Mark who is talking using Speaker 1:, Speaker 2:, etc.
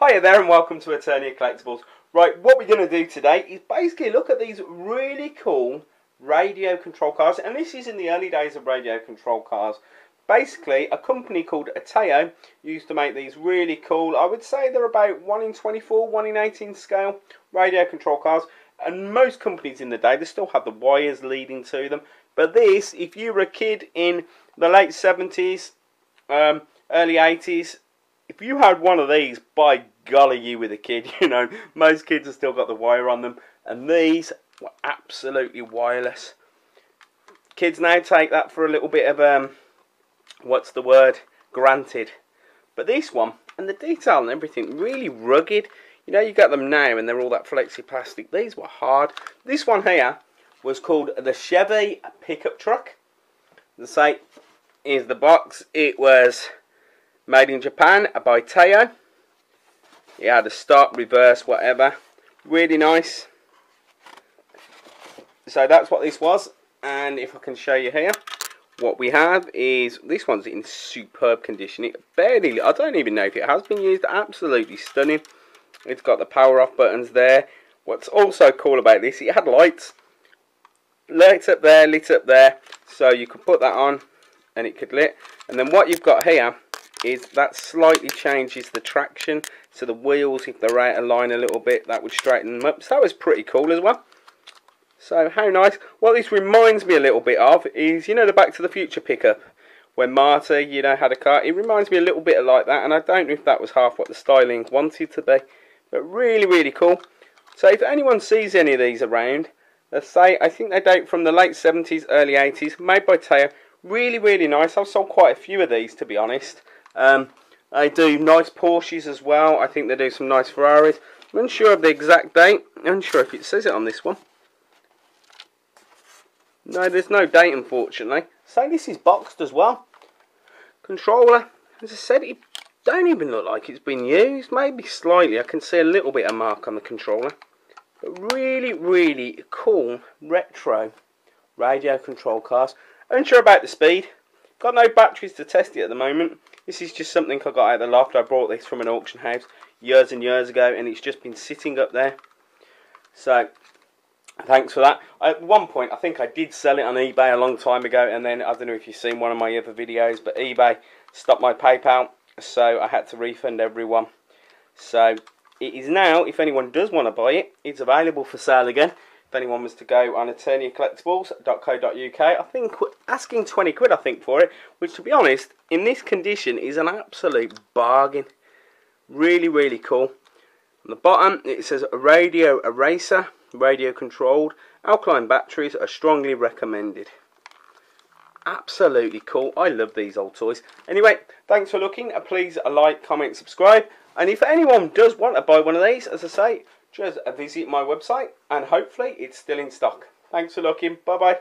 Speaker 1: Hiya there and welcome to Eternia Collectables. Right, what we're going to do today is basically look at these really cool radio control cars. And this is in the early days of radio control cars. Basically, a company called Taiyo used to make these really cool, I would say they're about 1 in 24, 1 in 18 scale radio control cars. And most companies in the day, they still have the wires leading to them. But this, if you were a kid in the late 70s, um, early 80s, if you had one of these, by golly, you were the kid. You know, most kids have still got the wire on them, and these were absolutely wireless. Kids now take that for a little bit of um, what's the word? Granted. But this one, and the detail and everything, really rugged. You know, you get them now, and they're all that flexi plastic. These were hard. This one here was called the Chevy pickup truck. The site is the box. It was made in Japan by Taiyo. It had a stop, reverse, whatever. Really nice. So that's what this was. And if I can show you here, what we have is, this one's in superb condition. It barely, I don't even know if it has been used. Absolutely stunning. It's got the power off buttons there. What's also cool about this, it had lights. Lights up there, lit up there. So you could put that on and it could lit. And then what you've got here is that slightly changes the traction so the wheels if they're out of line a little bit that would straighten them up. So that was pretty cool as well. So how nice. What this reminds me a little bit of is you know the back to the future pickup when Marty you know had a car? It reminds me a little bit of like that and I don't know if that was half what the styling wanted to be but really really cool. So if anyone sees any of these around let's say I think they date from the late 70s early 80s made by Taiyo really really nice. I've sold quite a few of these to be honest um, they do nice Porsches as well. I think they do some nice Ferraris. I'm unsure of the exact date. I'm unsure if it says it on this one. No, there's no date, unfortunately. So this is boxed as well. Controller, as I said, it don't even look like it's been used. Maybe slightly. I can see a little bit of mark on the controller. But really, really cool retro radio control cars. Unsure about the speed. Got no batteries to test it at the moment. This is just something I got out of the loft. I brought this from an auction house years and years ago and it's just been sitting up there. So, thanks for that. At one point, I think I did sell it on eBay a long time ago and then, I don't know if you've seen one of my other videos, but eBay stopped my PayPal, so I had to refund everyone. So, it is now, if anyone does want to buy it, it's available for sale again if anyone was to go on eterniacollectables.co.uk, I think asking 20 quid, I think, for it, which to be honest, in this condition is an absolute bargain. Really, really cool. On the bottom, it says radio eraser, radio controlled, alkaline batteries are strongly recommended. Absolutely cool. I love these old toys. Anyway, thanks for looking. Please like, comment, subscribe. And if anyone does want to buy one of these, as I say, just uh, visit my website and hopefully it's still in stock. Thanks for looking. Bye bye.